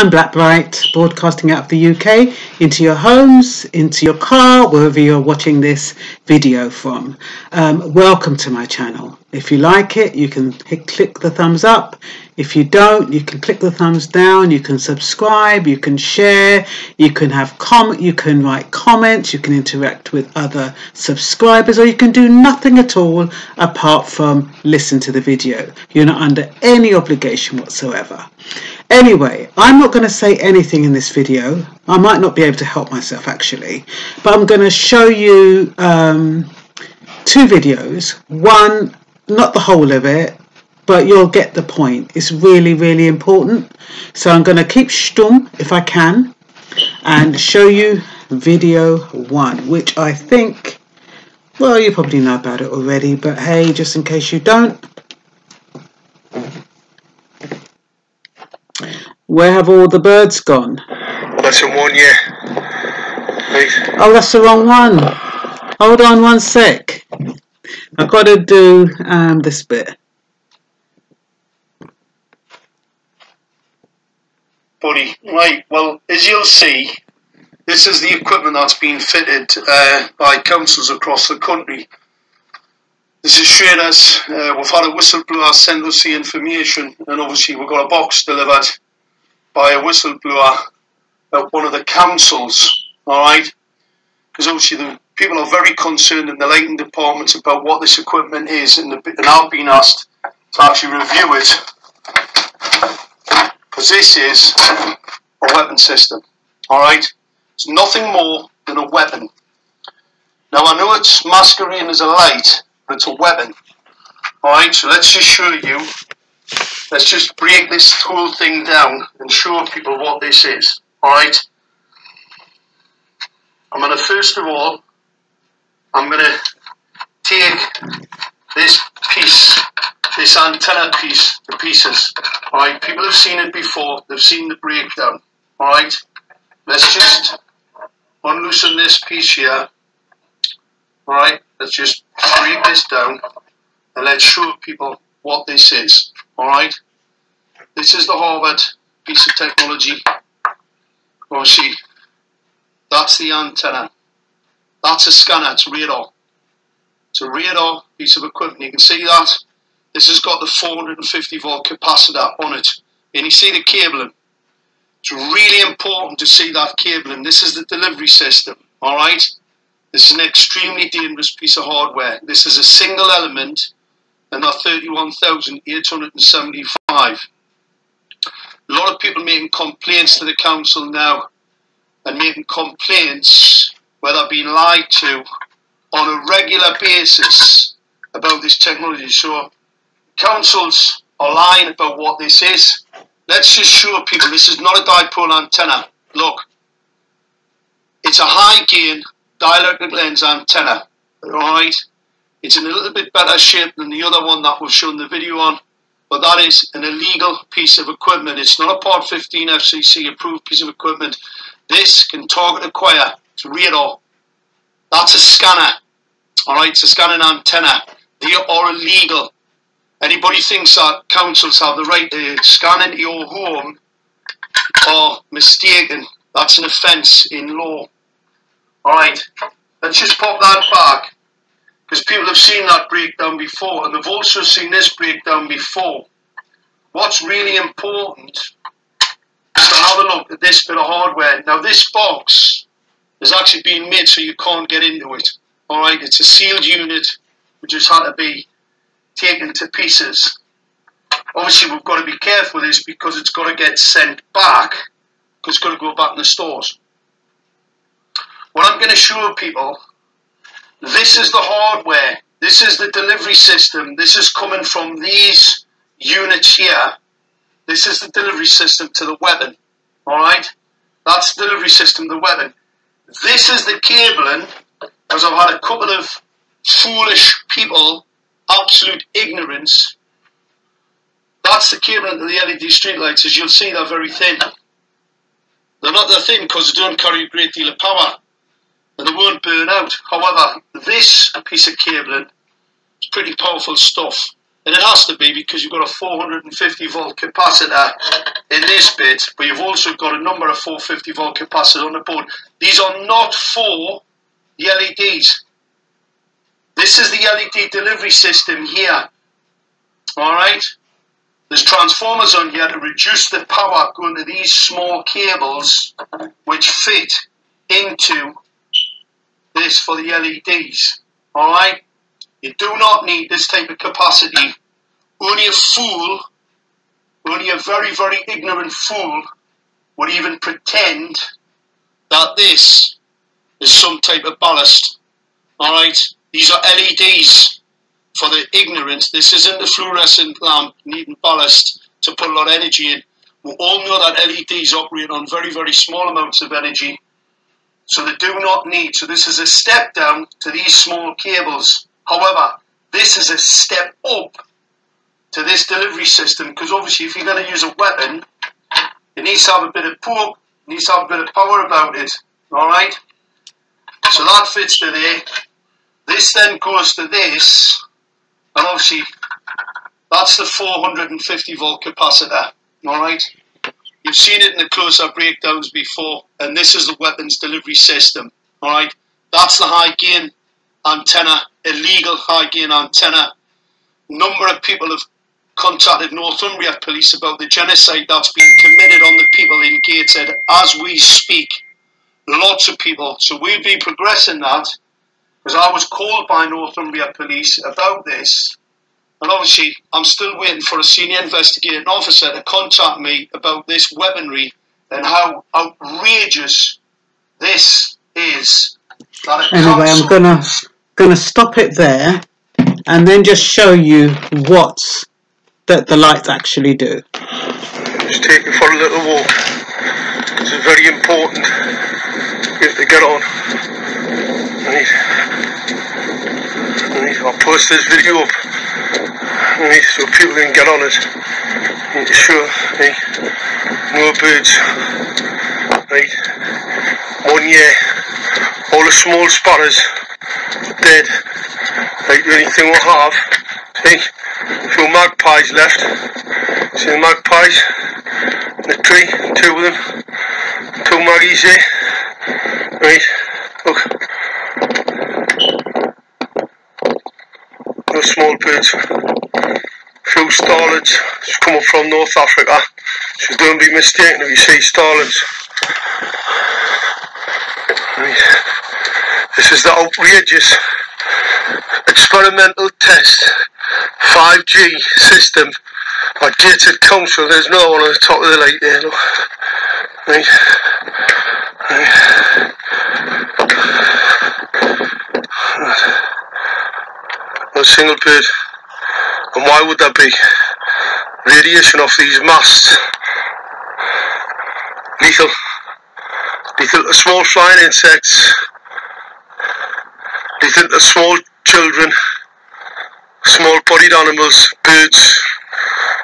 I'm Black Bright, broadcasting out of the UK into your homes, into your car, wherever you're watching this video from. Um, welcome to my channel. If you like it, you can hit, click the thumbs up. If you don't, you can click the thumbs down. You can subscribe. You can share. You can have comment. You can write comments. You can interact with other subscribers, or you can do nothing at all apart from listen to the video. You're not under any obligation whatsoever. Anyway, I'm not going to say anything in this video. I might not be able to help myself actually, but I'm going to show you um, two videos. One, not the whole of it, but you'll get the point. It's really, really important. So I'm going to keep stum if I can and show you video one, which I think, well, you probably know about it already, but hey, just in case you don't, Where have all the birds gone? That's the one, yeah. Right. Oh, that's the wrong one. Hold on one sec. I've got to do um, this bit. Buddy, right, well, as you'll see, this is the equipment that's been fitted uh, by councils across the country. This is shaders. Uh, we've had a whistleblower send us the information, and obviously we've got a box delivered by a whistleblower at one of the councils, alright? Because obviously the people are very concerned in the lighting departments about what this equipment is, and, the, and I've been asked to actually review it. Because this is a weapon system, alright? It's nothing more than a weapon. Now I know it's masquerading as a light, but it's a weapon. Alright, so let's just show you let's just break this whole thing down and show people what this is. Alright? I'm going to first of all, I'm going to take this piece, this antenna piece the pieces. Alright, people have seen it before, they've seen the breakdown. Alright, let's just unloosen this piece here. Alright, let's just break this down and let's show people what this is. Alright? This is the Harvard piece of technology. Oh, Obviously, that's the antenna. That's a scanner, it's radar. It's a radar piece of equipment. You can see that. This has got the 450 volt capacitor on it. And you see the cabling. It's really important to see that cabling. This is the delivery system, alright? This is an extremely dangerous piece of hardware. This is a single element and are 31,875. A lot of people making complaints to the council now and making complaints where they're being lied to on a regular basis about this technology. So councils are lying about what this is. Let's just show people this is not a dipole antenna. Look, it's a high gain dielectric lens antenna. Alright? It's in a little bit better shape than the other one that we've shown the video on, but that is an illegal piece of equipment. It's not a Part 15 FCC approved piece of equipment. This can target acquire to radar. That's a scanner. Alright, it's a scanning antenna. They are illegal. Anybody thinks that councils have the right to scan into your home are mistaken. That's an offence in law. Alright, let's just pop that back because people have seen that breakdown before and they've also seen this breakdown before. What's really important is to have a look at this bit of hardware. Now this box has actually been made so you can't get into it. Alright, it's a sealed unit which has had to be taken to pieces. Obviously we've got to be careful with this because it's got to get sent back because it's got to go back in the stores. What I'm going to show people this is the hardware. This is the delivery system. This is coming from these units here. This is the delivery system to the weapon. Alright? That's the delivery system the weapon. This is the cabling, because I've had a couple of foolish people, absolute ignorance. That's the cabling to the LED streetlights. As you'll see, they're very thin. They're not that thin because they don't carry a great deal of power and they won't burn out. However, this piece of cabling is pretty powerful stuff. And it has to be because you've got a 450 volt capacitor in this bit, but you've also got a number of 450 volt capacitors on the board. These are not for the LEDs. This is the LED delivery system here. Alright? There's transformers on here to reduce the power going to these small cables which fit into this for the LEDs. Alright? You do not need this type of capacity. Only a fool, only a very, very ignorant fool would even pretend that this is some type of ballast. Alright? These are LEDs for the ignorant. This isn't a fluorescent lamp needing ballast to put a lot of energy in. We all know that LEDs operate on very, very small amounts of energy. So they do not need. So this is a step down to these small cables. However, this is a step up to this delivery system because obviously if you're going to use a weapon, it needs to have a bit of poke, it needs to have a bit of power about it. Alright? So that fits to there. This then goes to this, and obviously that's the 450 volt capacitor. Alright? You've seen it in the close-up breakdowns before, and this is the weapons delivery system. Alright? That's the high gain antenna, illegal high gain antenna. Number of people have contacted Northumbria police about the genocide that's been committed on the people in Gateshead as we speak. Lots of people. So we'll be progressing that because I was called by Northumbria police about this. And obviously, I'm still waiting for a senior investigating officer to contact me about this weaponry and how outrageous this is. Anyway, I'm gonna gonna stop it there, and then just show you what that the lights actually do. Just take you for a little walk. This is very important. You have to get on. I'll post this video up right, so people can get on it. To show right, no birds. Right. One year, all the small sparrows dead. Right, the only thing we'll have, see, a few magpies left. See the magpies the tree, two of them, two maggies there. Right, look. No small birds. Few starlings come up from North Africa. So don't be mistaken if you see starlings. This is the outrageous experimental test 5G system by Gateshead Council. There's no one on the top of the light there. Look. Right. Right. A single bird. And why would that be? Radiation off these masts. Lethal. Lethal small flying insects think the small children, small bodied animals, birds,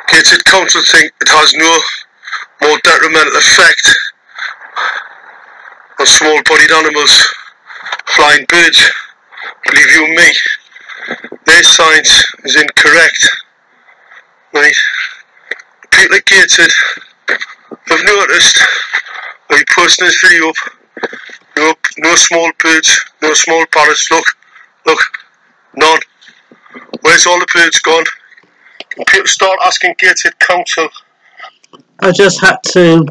Gateshead Council think it has no more detrimental effect on small bodied animals, flying birds. Believe you me, science is incorrect. Right? At Gateshead have noticed by posting this video up no, no small birds, no small parrots. Look, look, none. Where's all the birds gone? People start asking Gateshead Council. I just had to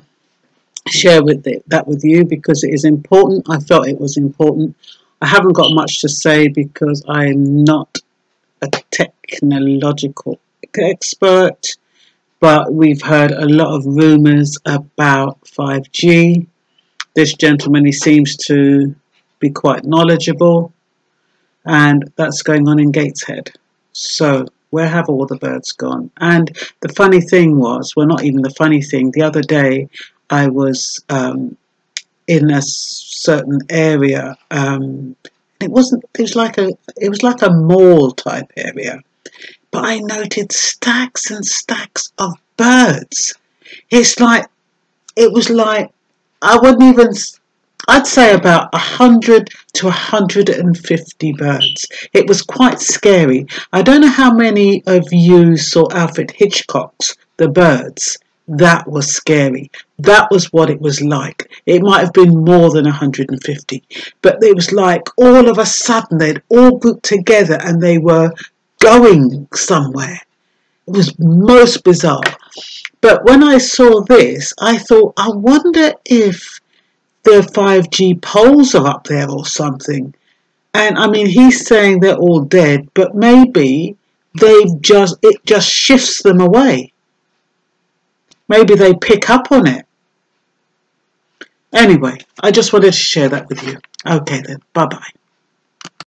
share with it, that with you because it is important. I felt it was important. I haven't got much to say because I am not a technological expert, but we've heard a lot of rumours about 5G this gentleman, he seems to be quite knowledgeable, and that's going on in Gateshead. So, where have all the birds gone? And the funny thing was, well, not even the funny thing, the other day I was um, in a certain area. Um, it wasn't. It was like a. It was like a mall type area, but I noted stacks and stacks of birds. It's like it was like I wouldn't even, I'd say about 100 to 150 birds. It was quite scary. I don't know how many of you saw Alfred Hitchcock's The Birds. That was scary. That was what it was like. It might have been more than 150, but it was like all of a sudden they'd all grouped together and they were going somewhere. It was most bizarre. But when I saw this, I thought, I wonder if the 5G poles are up there or something. And I mean, he's saying they're all dead, but maybe they've just, it just shifts them away. Maybe they pick up on it. Anyway, I just wanted to share that with you. Okay then, bye bye.